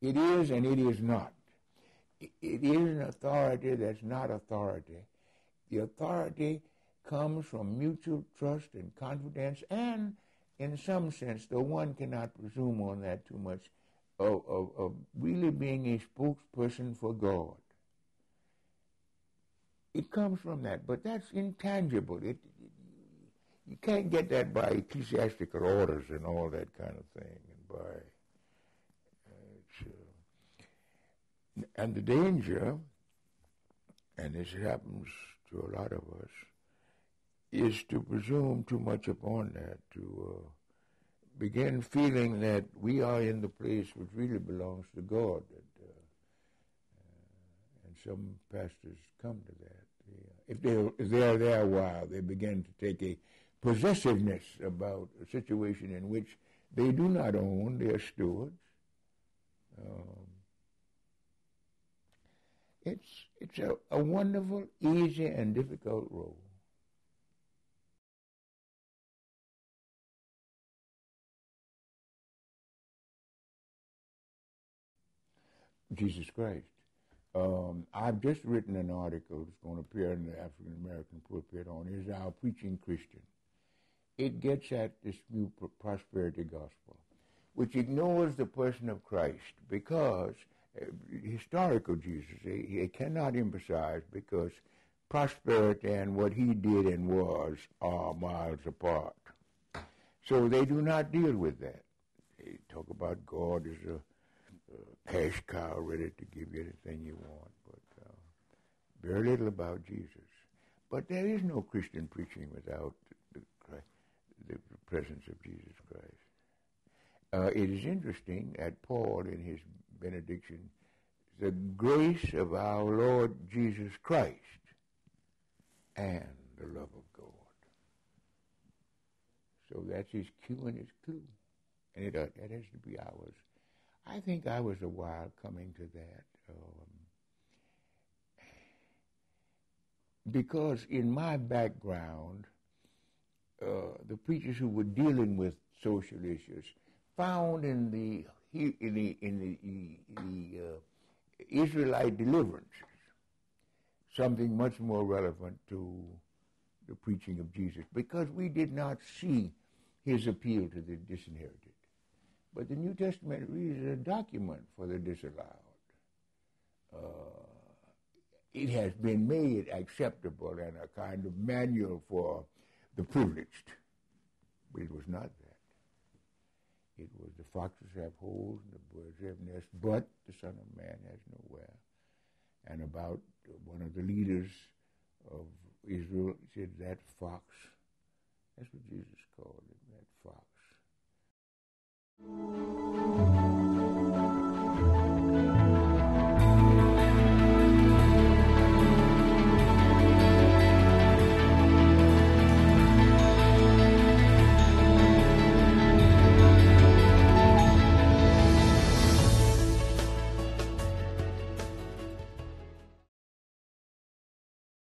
It is and it is not. It is an authority that's not authority. The authority comes from mutual trust and confidence, and in some sense, though one cannot presume on that too much, of, of, of really being a spokesperson for God. It comes from that, but that's intangible. It, it, you can't get that by ecclesiastical orders and all that kind of thing, and by uh, and the danger, and this happens to a lot of us, is to presume too much upon that, to uh, begin feeling that we are in the place which really belongs to God. Uh, uh, and some pastors come to that. Uh, if, they, if they are there a while, they begin to take a possessiveness about a situation in which they do not own, they are stewards. Um, it's it's a, a wonderful, easy, and difficult role. Jesus Christ. Um, I've just written an article that's going to appear in the African American pulpit on is our preaching Christian. It gets at this new prosperity gospel, which ignores the person of Christ because historical Jesus he, he cannot emphasize because prosperity and what he did and was are miles apart. So they do not deal with that. They talk about God as a uh, cash cow ready to give you anything you want, but uh, very little about Jesus. But there is no Christian preaching without the, the presence of Jesus Christ. Uh, it is interesting that Paul, in his benediction, the grace of our Lord Jesus Christ and the love of God. So that's his cue and his clue. And it, uh, that has to be ours I think I was a while coming to that. Um, because in my background, uh, the preachers who were dealing with social issues found in the in the in the, the uh, Israelite deliverances something much more relevant to the preaching of Jesus, because we did not see his appeal to the disinherited. But the New Testament is a document for the disallowed. Uh, it has been made acceptable and a kind of manual for the privileged. But it was not. It was the foxes have holes and the birds have nests, but the Son of Man has nowhere. And about one of the leaders of Israel said, That fox. That's what Jesus called him, that fox.